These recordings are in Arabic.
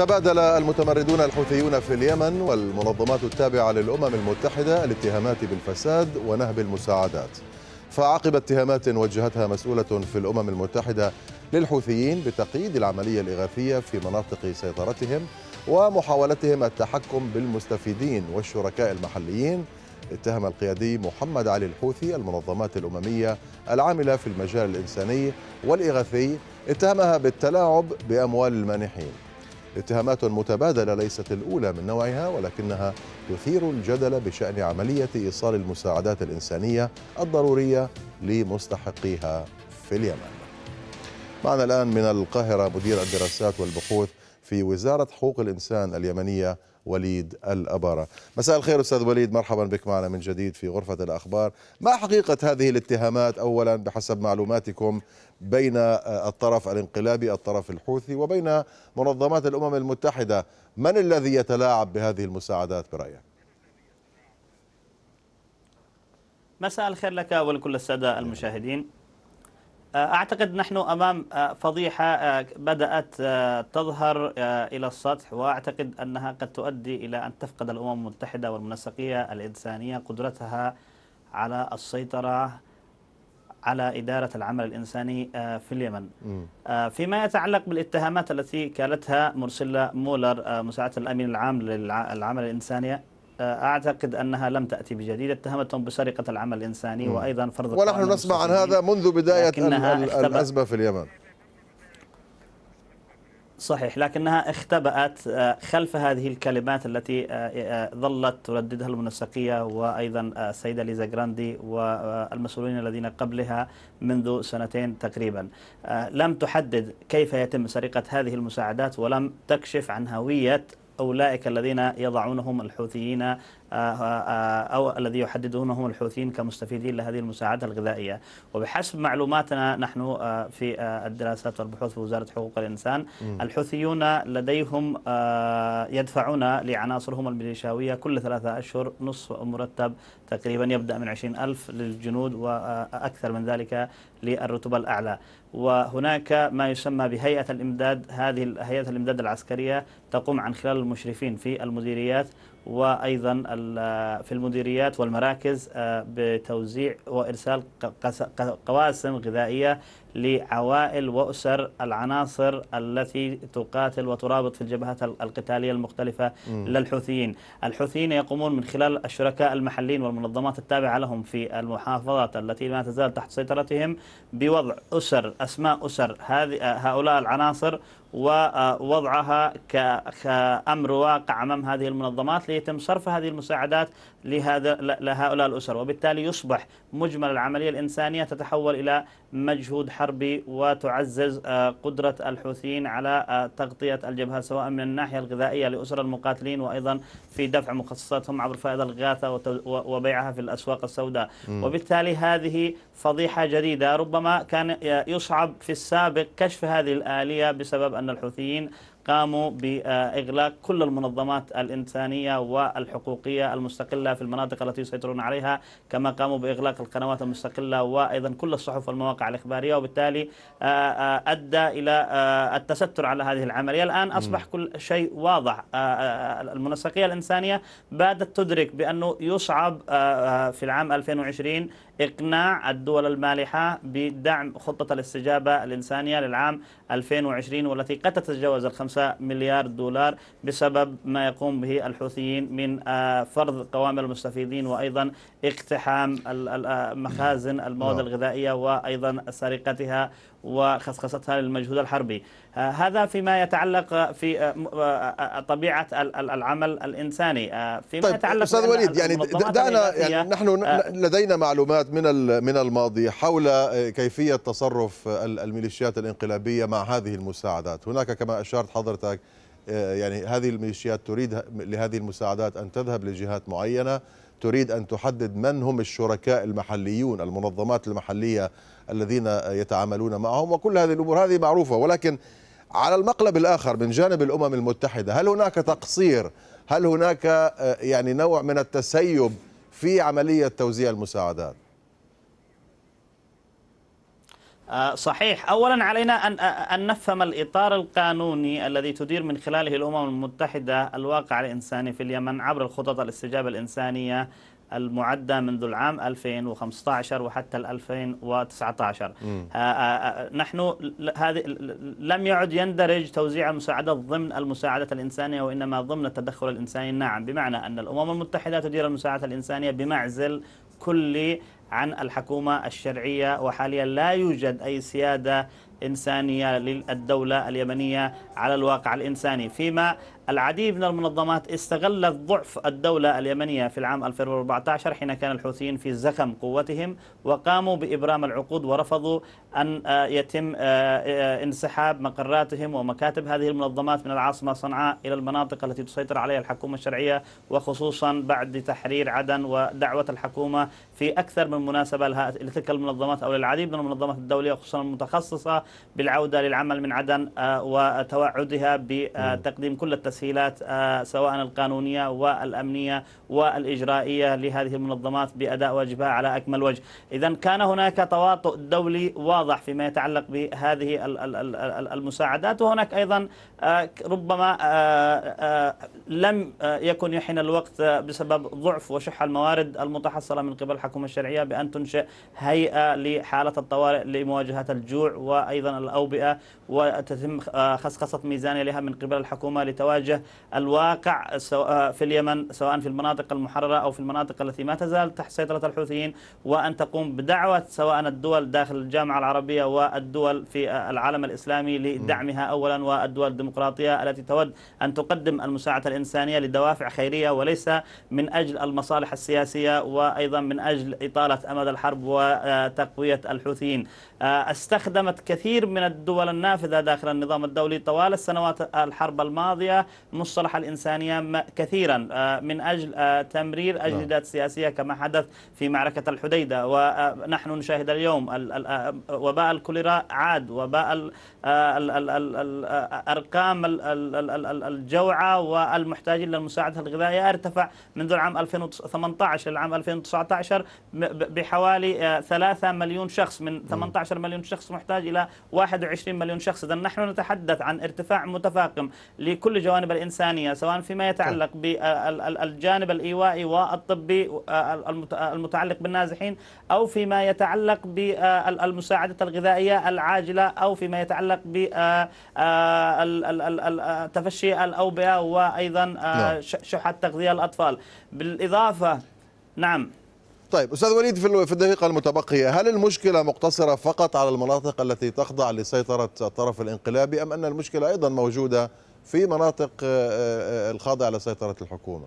تبادل المتمردون الحوثيون في اليمن والمنظمات التابعة للأمم المتحدة الاتهامات بالفساد ونهب المساعدات. فعقب اتهامات وجهتها مسؤولة في الأمم المتحدة للحوثيين بتقييد العملية الإغاثية في مناطق سيطرتهم ومحاولتهم التحكم بالمستفيدين والشركاء المحليين. اتهم القيادي محمد علي الحوثي المنظمات الأممية العاملة في المجال الإنساني والإغاثي. اتهمها بالتلاعب بأموال المانحين. اتهامات متبادلة ليست الأولى من نوعها ولكنها تثير الجدل بشأن عملية إيصال المساعدات الإنسانية الضرورية لمستحقيها في اليمن. معنا الآن من القاهرة مدير الدراسات والبحوث في وزارة حقوق الإنسان اليمنية وليد الأبارة. مساء الخير أستاذ وليد مرحبا بك معنا من جديد في غرفة الأخبار. ما حقيقة هذه الاتهامات؟ أولا بحسب معلوماتكم بين الطرف الانقلابي الطرف الحوثي وبين منظمات الأمم المتحدة من الذي يتلاعب بهذه المساعدات برأيك؟ مساء الخير لك ولكل السادة المشاهدين. أعتقد نحن أمام فضيحة بدأت تظهر إلى السطح وأعتقد أنها قد تؤدي إلى أن تفقد الأمم المتحدة والمنسقية الإنسانية قدرتها على السيطرة على إدارة العمل الإنساني في اليمن. فيما يتعلق بالاتهامات التي كالتها مرسلة مولر مساعدة الأمين العام للعمل الإنساني أعتقد أنها لم تأتي بجديد اتهمتهم بسرقة العمل الإنساني م. وأيضا فرض ونحن نسمع عن هذا منذ بداية الأزمة في اليمن صحيح لكنها اختبأت خلف هذه الكلمات التي ظلت ترددها المنسقية وأيضا السيدة ليزا جراندي والمسؤولين الذين قبلها منذ سنتين تقريبا لم تحدد كيف يتم سرقة هذه المساعدات ولم تكشف عن هوية أولئك الذين يضعونهم الحوثيين أو الذي يحددونهم الحوثيين كمستفيدين لهذه المساعدة الغذائية. وبحسب معلوماتنا نحن في الدراسات والبحوث في وزارة حقوق الإنسان الحوثيون لديهم يدفعون لعناصرهم الميليشياوية كل ثلاثة أشهر نصف مرتب تقريبا يبدأ من عشرين ألف للجنود وأكثر من ذلك للرتبة الأعلى. وهناك ما يسمى بهيئة الإمداد هذه هيئة الإمداد العسكرية تقوم عن خلال المشرفين في المديريات وأيضا في المديريات والمراكز بتوزيع وإرسال قواسم غذائية لعوائل وأسر العناصر التي تقاتل وترابط في الجبهات القتالية المختلفة م. للحوثيين، الحوثيين يقومون من خلال الشركاء المحليين والمنظمات التابعة لهم في المحافظات التي ما تزال تحت سيطرتهم بوضع أسر أسماء أسر هذه هؤلاء العناصر ووضعها كأمر واقع أمام هذه المنظمات ليتم صرف هذه المساعدات لهذا لهؤلاء الأسر وبالتالي يصبح مجمل العملية الإنسانية تتحول إلى مجهود حربي وتعزز قدرة الحوثيين على تغطية الجبهة سواء من الناحية الغذائية لأسر المقاتلين وأيضا في دفع مخصصاتهم عبر فائدة الغاثة وبيعها في الأسواق السوداء م. وبالتالي هذه فضيحة جديدة ربما كان يصعب في السابق كشف هذه الآلية بسبب أن الحوثيين قاموا بإغلاق كل المنظمات الإنسانية والحقوقية المستقلة في المناطق التي يسيطرون عليها كما قاموا بإغلاق القنوات المستقلة وأيضا كل الصحف والمواقع الإخبارية وبالتالي أدى إلى التستر على هذه العملية. الآن أصبح كل شيء واضح. المنسقية الإنسانية بدأت تدرك بأنه يصعب في العام 2020 إقناع الدول المالحة بدعم خطة الاستجابة الإنسانية للعام 2020 والتي قد تتجاوز الخمسة مليار دولار بسبب ما يقوم به الحوثيين من فرض قوام المستفيدين وأيضا اقتحام مخازن المواد الغذائية وأيضا سرقتها وخصخصتها للمجهود الحربي. هذا فيما يتعلق في طبيعة العمل الإنساني. فيما طيب يتعلق أستاذ وليد يعني دعنا يعني نحن لدينا معلومات من من الماضي حول كيفية تصرف الميليشيات الانقلابية مع هذه المساعدات. هناك كما أشارت حضرتك يعني هذه الميليشيات تريد لهذه المساعدات أن تذهب لجهات معينة تريد أن تحدد من هم الشركاء المحليون المنظمات المحلية الذين يتعاملون معهم وكل هذه الأمور هذه معروفة. ولكن على المقلب الآخر من جانب الأمم المتحدة هل هناك تقصير؟ هل هناك يعني نوع من آه، صحيح. اولا علينا أن أن نفهم الإطار القانوني الذي تدير من خلاله الأمم المتحدة الواقع الإنساني في اليمن عبر الخطط الاستجابة الإنسانية المعدة منذ العام 2015 وحتى 2019 آه، آه، نحن هذه لم يعد يندرج توزيع المساعدات ضمن المساعدة الإنسانية وإنما ضمن التدخل الإنساني. نعم بمعنى أن الأمم المتحدة تدير المساعدة الإنسانية بمعزل كلي عن الحكومة الشرعية وحاليا لا يوجد أي سيادة إنسانية للدولة اليمنية على الواقع الإنساني. فيما العديد من المنظمات استغلت ضعف الدولة اليمنية في العام 2014 حين كان الحوثيين في زخم قوتهم وقاموا بإبرام العقود ورفضوا أن آه، يتم آه، آه، انسحاب مقراتهم ومكاتب هذه المنظمات من العاصمة صنعاء إلى المناطق التي تسيطر عليها الحكومة الشرعية وخصوصا بعد تحرير عدن ودعوة الحكومة في أكثر من مناسبة لتلك المنظمات أو للعديد من المنظمات الدولية خصوصا المتخصصة بالعودة للعمل من عدن وتوعدها بتقديم كل التسهيلات التسهيلات آه، سواء القانونية والأمنية والإجرائية لهذه المنظمات بأداء واجبها على أكمل وجه. إذا كان هناك تواطؤ دولي واضح فيما يتعلق بهذه المساعدات وهناك أيضا آه، ربما آه، لم يكن يحين الوقت بسبب ضعف وشح الموارد المتحصلة من قبل الحكومة الشرعية بأن تنشئ هيئة لحالة الطوارئ لمواجهة الجوع وأيضا الأوبئة وتتم خصخصة ميزانية لها من قبل الحكومة لتواجه تواجه الواقع في اليمن سواء في المناطق المحررة أو في المناطق التي ما تزال تحت سيطرة الحوثيين وأن تقوم بدعوة سواء الدول داخل الجامعة العربية والدول في العالم الإسلامي لدعمها أولا والدول الديمقراطية التي تود أن تقدم المساعدة الإنسانية لدوافع خيرية وليس من أجل المصالح السياسية وأيضا من أجل إطالة أمد الحرب وتقوية الحوثيين. استخدمت كثير من الدول النافذة داخل النظام الدولي طوال السنوات الحرب الماضية مصطلح الإنسانية كثيرا. آه، من أجل آه، تمرير أجندات نعم. سياسية كما حدث في معركة الحديدة. ونحن نشاهد اليوم وباء الكوليرا عاد وباء أرقام الجوعة والمحتاجين للمساعدة الغذائية. ارتفع منذ العام 2018 للعام 2019 بحوالي 3 مليون شخص. من 18 10 مليون شخص محتاج إلى 21 مليون شخص. إذا نحن نتحدث عن ارتفاع متفاقم لكل جوانب الإنسانية سواء فيما يتعلق بالجانب الإيوائي والطبي المتعلق بالنازحين أو فيما يتعلق بالمساعدة الغذائية العاجلة أو فيما يتعلق بتفشي الأوبئة وأيضا نعم. شح التغذية الأطفال. بالإضافة نعم. طيب أستاذ وليد في الدقيقة المتبقية هل المشكلة مقتصرة فقط على المناطق التي تخضع لسيطرة الطرف الانقلابي أم أن المشكلة أيضا موجودة في مناطق آه، آه، الخاضعة لسيطره الحكومة.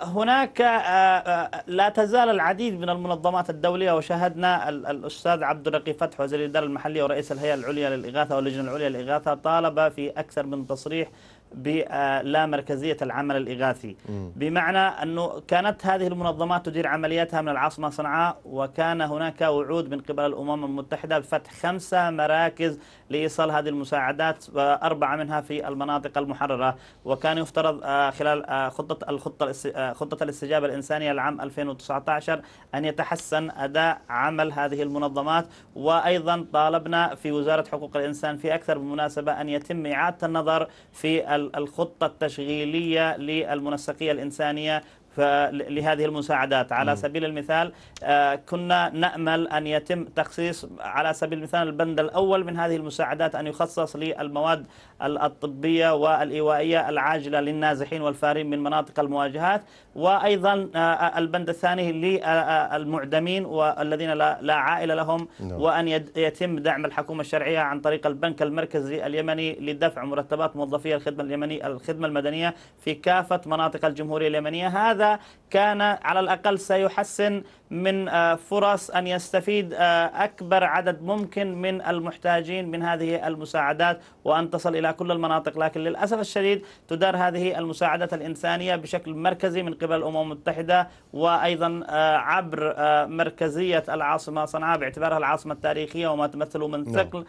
هناك آه، لا تزال العديد من المنظمات الدولية وشاهدنا الأستاذ عبد الرقيب فتح وزير الإدارة المحلية ورئيس الهيئة العليا للإغاثة واللجنة العليا للإغاثة طالب في أكثر من تصريح بلا مركزية العمل الإغاثي. بمعنى أنه كانت هذه المنظمات تدير عملياتها من العاصمة صنعاء وكان هناك وعود من قبل الأمم المتحدة بفتح خمسة مراكز لإيصال هذه المساعدات أربعة منها في المناطق المحررة. وكان يفترض آه، خلال آه، خطة الخطة آه، خطة الاستجابة الإنسانية العام 2019 أن يتحسن أداء عمل هذه المنظمات. وأيضا طالبنا في وزارة حقوق الإنسان في أكثر من مناسبة أن يتم إعادة النظر في الخطة التشغيلية للمنسقية الإنسانية لهذه المساعدات. على سبيل المثال آه، كنا نأمل أن يتم تخصيص على سبيل المثال البند الأول من هذه المساعدات أن يخصص للمواد الطبية والإيوائية العاجلة للنازحين والفارين من مناطق المواجهات وأيضا آه، آه، البند الثاني للمعدمين والذين لا عائلة لهم نعم. وأن يتم دعم الحكومة الشرعية عن طريق البنك المركزي اليمني لدفع مرتبات موظفي الخدمة اليمنية الخدمة المدنية في كافة مناطق الجمهورية اليمنية. هذا كان على الأقل سيحسن من آه، فرص أن يستفيد آه، أكبر عدد ممكن من المحتاجين من هذه المساعدات وأن تصل إلى كل المناطق لكن للأسف الشديد تدار هذه المساعدات الإنسانية بشكل مركزي من قبل الأمم المتحدة وأيضا آه، عبر مركزية العاصمة صنعاء باعتبارها العاصمة التاريخية وما تمثله من نعم. ثقل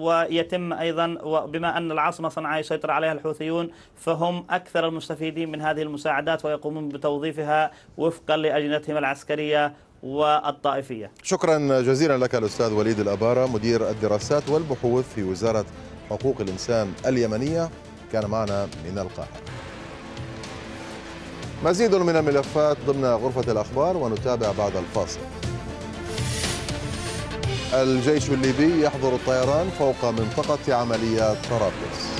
ويتم أيضا بما أن العاصمة صنعاء يسيطر عليها الحوثيون فهم أكثر المستفيدين من هذه المساعدات ويقومون بتوظيفها وفقا لأجندتهم العسكرية والطائفية. شكرا جزيلا لك الأستاذ وليد الأبارة مدير الدراسات والبحوث في وزارة حقوق الإنسان اليمنية. كان معنا من القاهرة. مزيد من الملفات ضمن غرفة الأخبار ونتابع بعد الفاصل. الجيش الليبي يحظر الطيران فوق منطقة عمليات طرابلس.